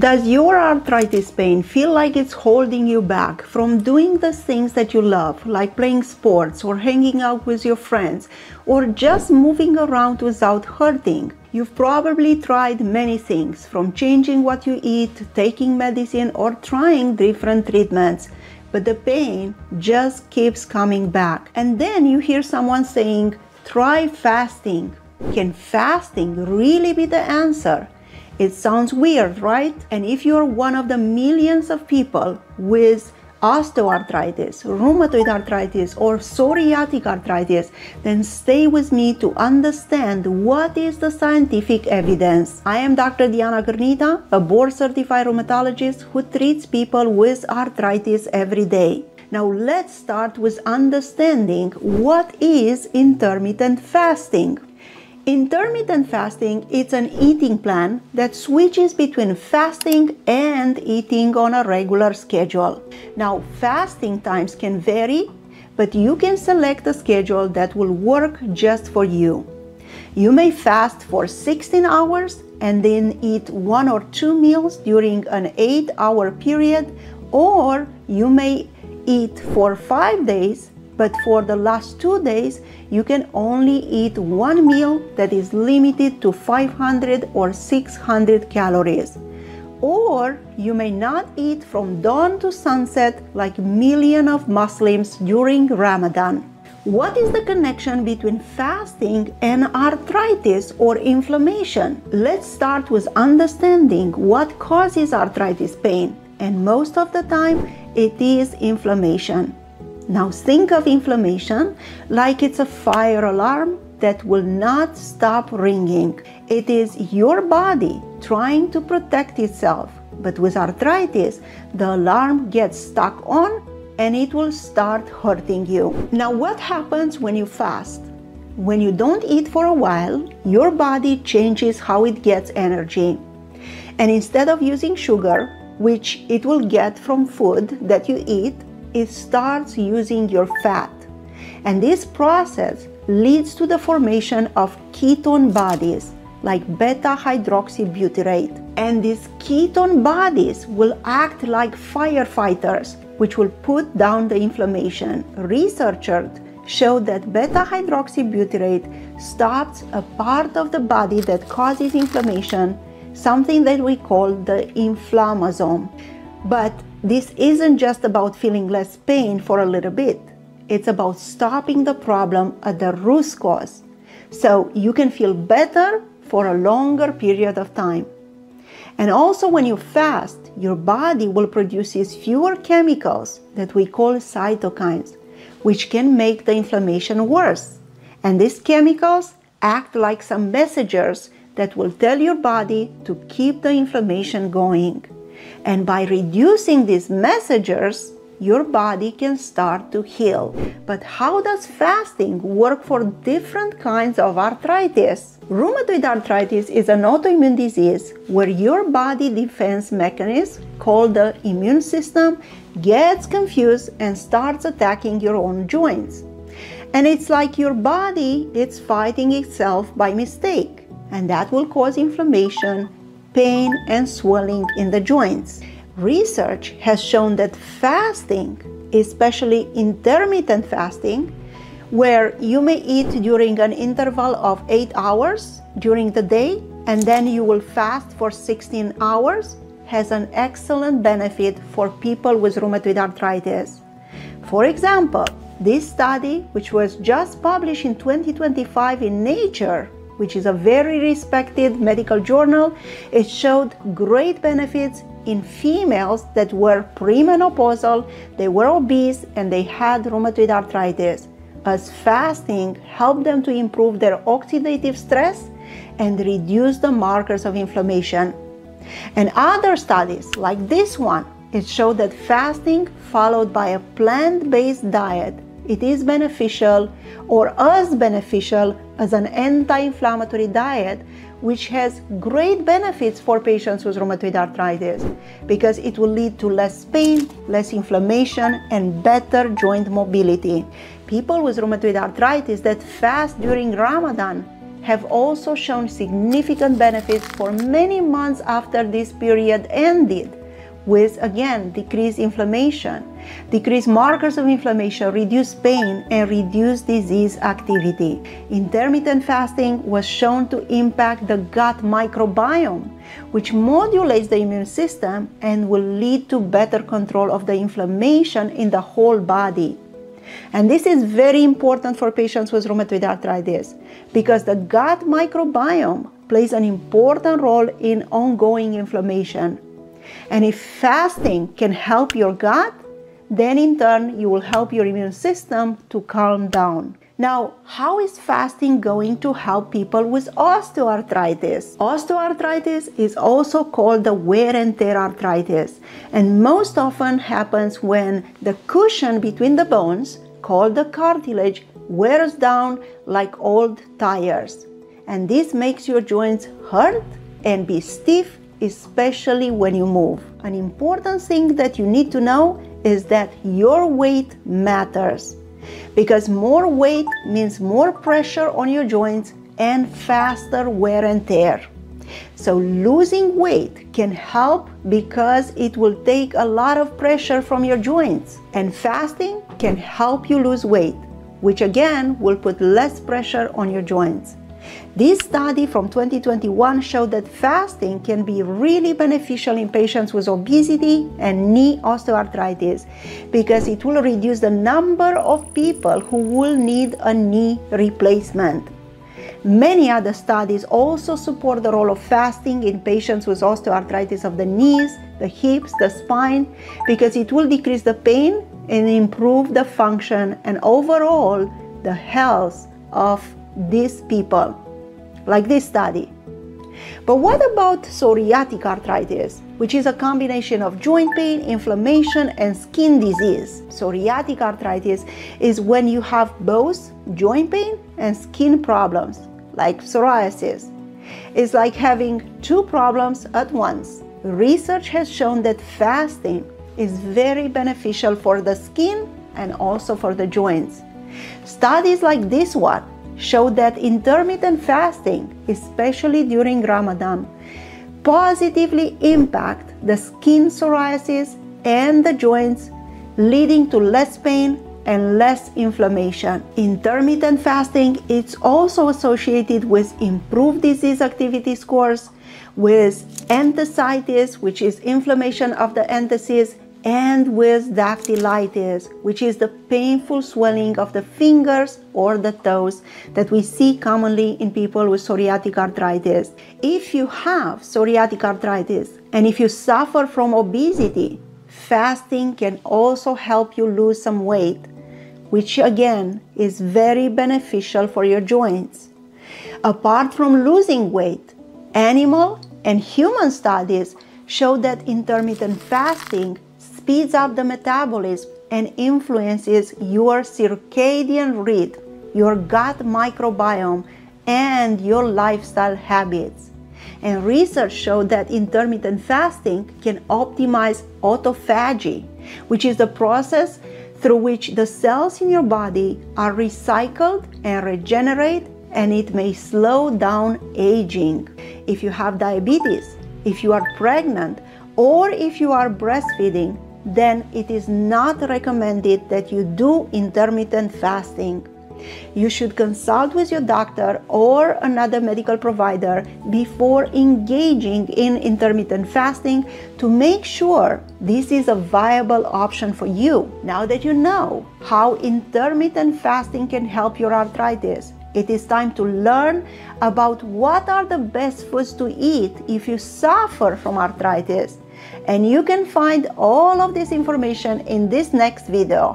Does your arthritis pain feel like it's holding you back from doing the things that you love, like playing sports or hanging out with your friends, or just moving around without hurting? You've probably tried many things, from changing what you eat, taking medicine, or trying different treatments but the pain just keeps coming back. And then you hear someone saying, try fasting. Can fasting really be the answer? It sounds weird, right? And if you're one of the millions of people with osteoarthritis, rheumatoid arthritis, or psoriatic arthritis, then stay with me to understand what is the scientific evidence. I am Dr. Diana Girnita, a board certified rheumatologist who treats people with arthritis every day. Now let's start with understanding what is intermittent fasting. Intermittent fasting is an eating plan that switches between fasting and eating on a regular schedule. Now, fasting times can vary, but you can select a schedule that will work just for you. You may fast for 16 hours and then eat one or two meals during an 8 hour period, or you may eat for 5 days but for the last two days you can only eat one meal that is limited to 500 or 600 calories or you may not eat from dawn to sunset like million of muslims during ramadan what is the connection between fasting and arthritis or inflammation? Let's start with understanding what causes arthritis pain, and most of the time it is inflammation. Now think of inflammation like it's a fire alarm that will not stop ringing. It is your body trying to protect itself. But with arthritis, the alarm gets stuck on and it will start hurting you. Now, what happens when you fast? When you don't eat for a while, your body changes how it gets energy. And instead of using sugar, which it will get from food that you eat, it starts using your fat. And this process leads to the formation of ketone bodies like beta hydroxybutyrate. And these ketone bodies will act like firefighters, which will put down the inflammation. Researchers showed that beta hydroxybutyrate stops a part of the body that causes inflammation, something that we call the inflammasome. But this isn't just about feeling less pain for a little bit. It's about stopping the problem at the root cause so you can feel better for a longer period of time. And also, when you fast, your body will produce fewer chemicals that we call cytokines, which can make the inflammation worse. And these chemicals act like some messengers that will tell your body to keep the inflammation going. And by reducing these messengers, your body can start to heal. But how does fasting work for different kinds of arthritis? Rheumatoid arthritis is an autoimmune disease where your body defense mechanism, called the immune system, gets confused and starts attacking your own joints. And it's like your body is fighting itself by mistake, and that will cause inflammation pain, and swelling in the joints. Research has shown that fasting, especially intermittent fasting, where you may eat during an interval of 8 hours during the day and then you will fast for 16 hours, has an excellent benefit for people with rheumatoid arthritis. For example, this study, which was just published in 2025 in Nature, which is a very respected medical journal, it showed great benefits in females that were premenopausal, they were obese, and they had rheumatoid arthritis, as fasting helped them to improve their oxidative stress and reduce the markers of inflammation. And other studies, like this one, it showed that fasting followed by a plant-based diet it is beneficial or as beneficial as an anti-inflammatory diet which has great benefits for patients with rheumatoid arthritis because it will lead to less pain, less inflammation, and better joint mobility. People with rheumatoid arthritis that fast during Ramadan have also shown significant benefits for many months after this period ended with again decreased inflammation, decreased markers of inflammation, reduce pain, and reduce disease activity. Intermittent fasting was shown to impact the gut microbiome, which modulates the immune system and will lead to better control of the inflammation in the whole body. And this is very important for patients with rheumatoid arthritis because the gut microbiome plays an important role in ongoing inflammation and if fasting can help your gut, then in turn you will help your immune system to calm down. Now, how is fasting going to help people with osteoarthritis? Osteoarthritis is also called the wear and tear arthritis, and most often happens when the cushion between the bones, called the cartilage, wears down like old tires. And this makes your joints hurt and be stiff especially when you move. An important thing that you need to know is that your weight matters because more weight means more pressure on your joints and faster wear and tear. So losing weight can help because it will take a lot of pressure from your joints and fasting can help you lose weight, which again will put less pressure on your joints. This study from 2021 showed that fasting can be really beneficial in patients with obesity and knee osteoarthritis because it will reduce the number of people who will need a knee replacement. Many other studies also support the role of fasting in patients with osteoarthritis of the knees, the hips, the spine, because it will decrease the pain and improve the function and overall the health of these people, like this study. But what about psoriatic arthritis, which is a combination of joint pain, inflammation, and skin disease? Psoriatic arthritis is when you have both joint pain and skin problems, like psoriasis. It's like having two problems at once. Research has shown that fasting is very beneficial for the skin and also for the joints. Studies like this one show that intermittent fasting, especially during Ramadan, positively impact the skin psoriasis and the joints, leading to less pain and less inflammation. Intermittent fasting is also associated with improved disease activity scores, with enthesitis, which is inflammation of the entheses, and with dactylitis, which is the painful swelling of the fingers or the toes that we see commonly in people with psoriatic arthritis. If you have psoriatic arthritis and if you suffer from obesity, fasting can also help you lose some weight, which again is very beneficial for your joints. Apart from losing weight, animal and human studies show that intermittent fasting speeds up the metabolism and influences your circadian rhythm, your gut microbiome, and your lifestyle habits. And research showed that intermittent fasting can optimize autophagy, which is the process through which the cells in your body are recycled and regenerate, and it may slow down aging. If you have diabetes, if you are pregnant, or if you are breastfeeding, then it is not recommended that you do intermittent fasting. You should consult with your doctor or another medical provider before engaging in intermittent fasting to make sure this is a viable option for you. Now that you know how intermittent fasting can help your arthritis, it is time to learn about what are the best foods to eat if you suffer from arthritis and you can find all of this information in this next video.